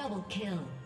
Double kill.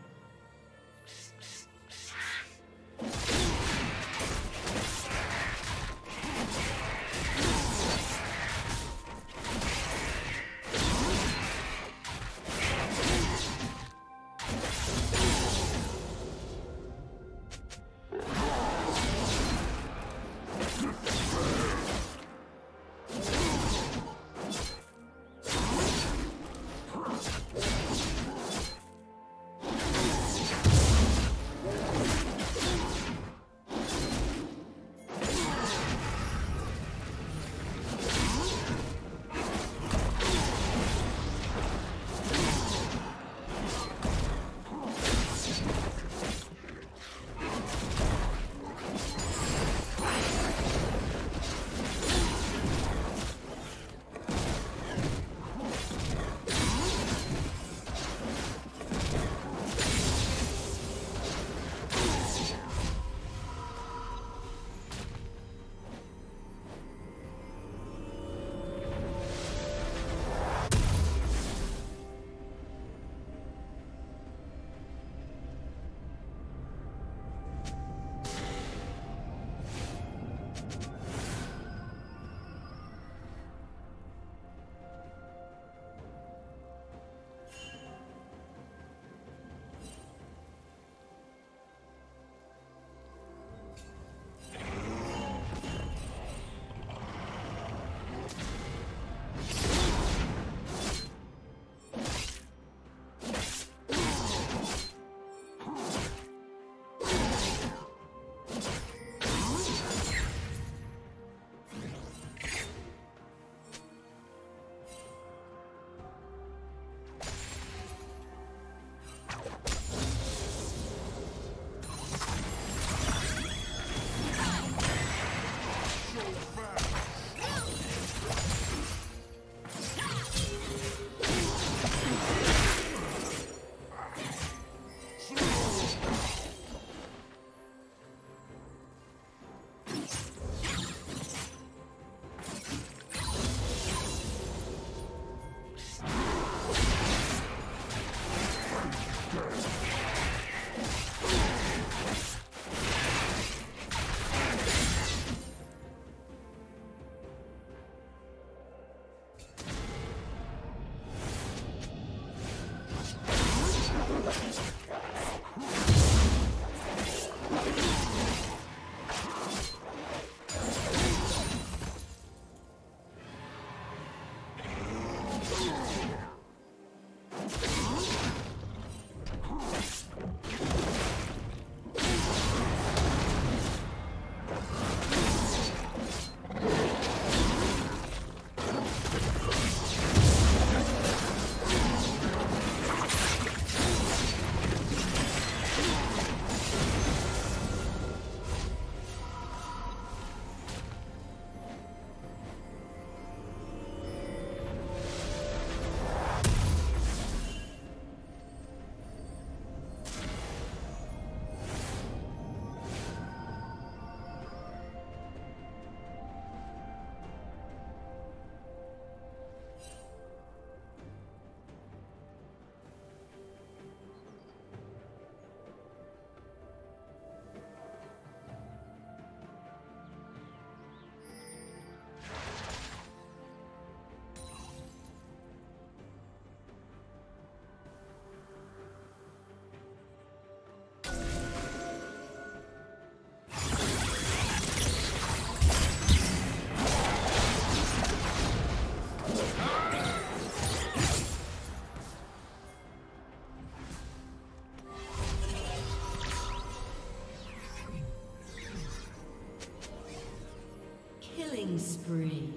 Killing spree.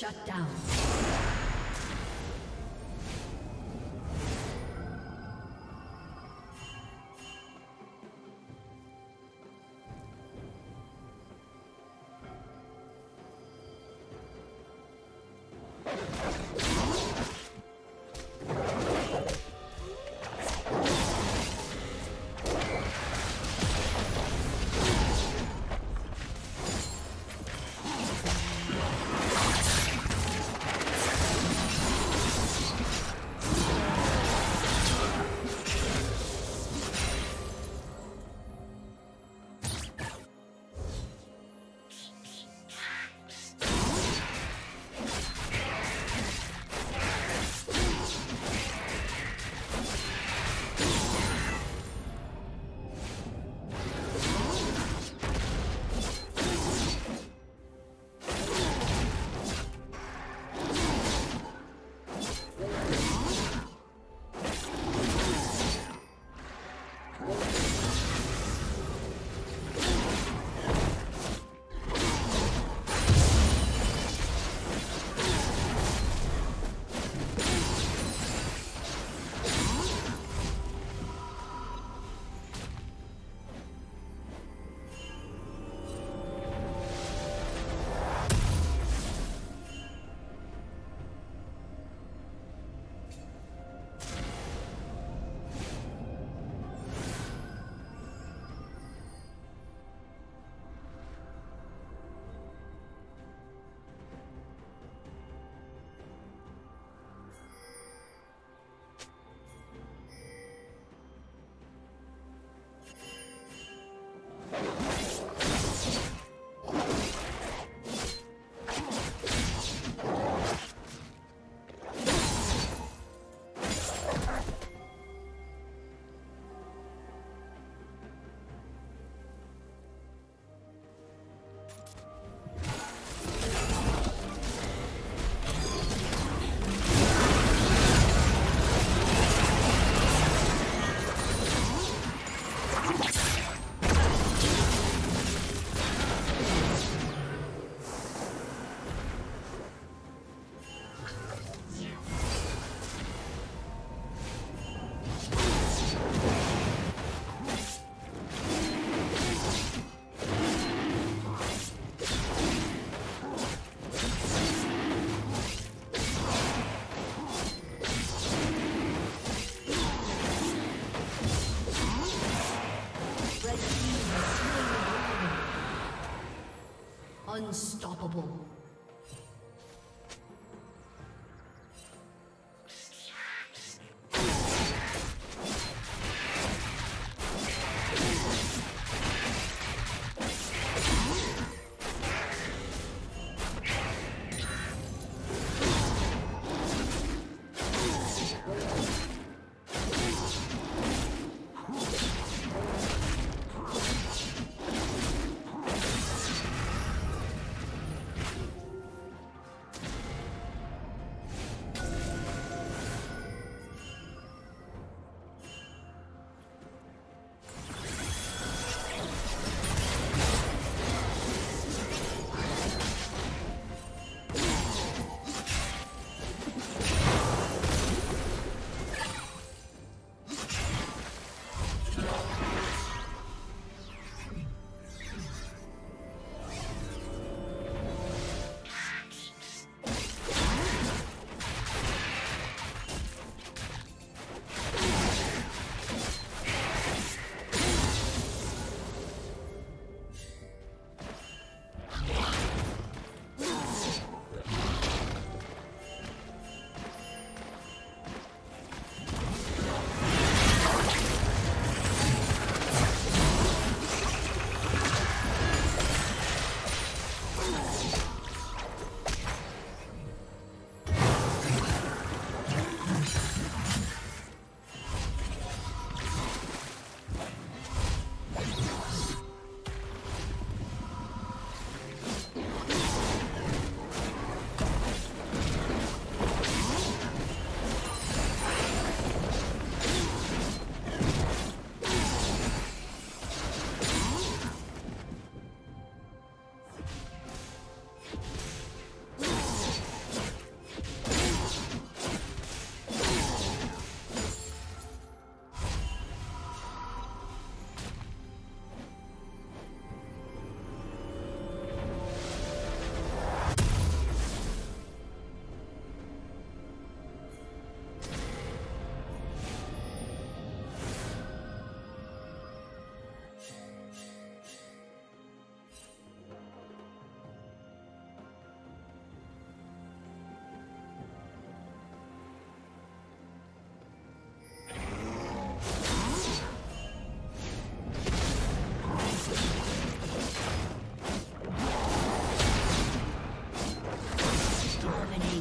Shut down. Unstoppable.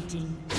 dominating.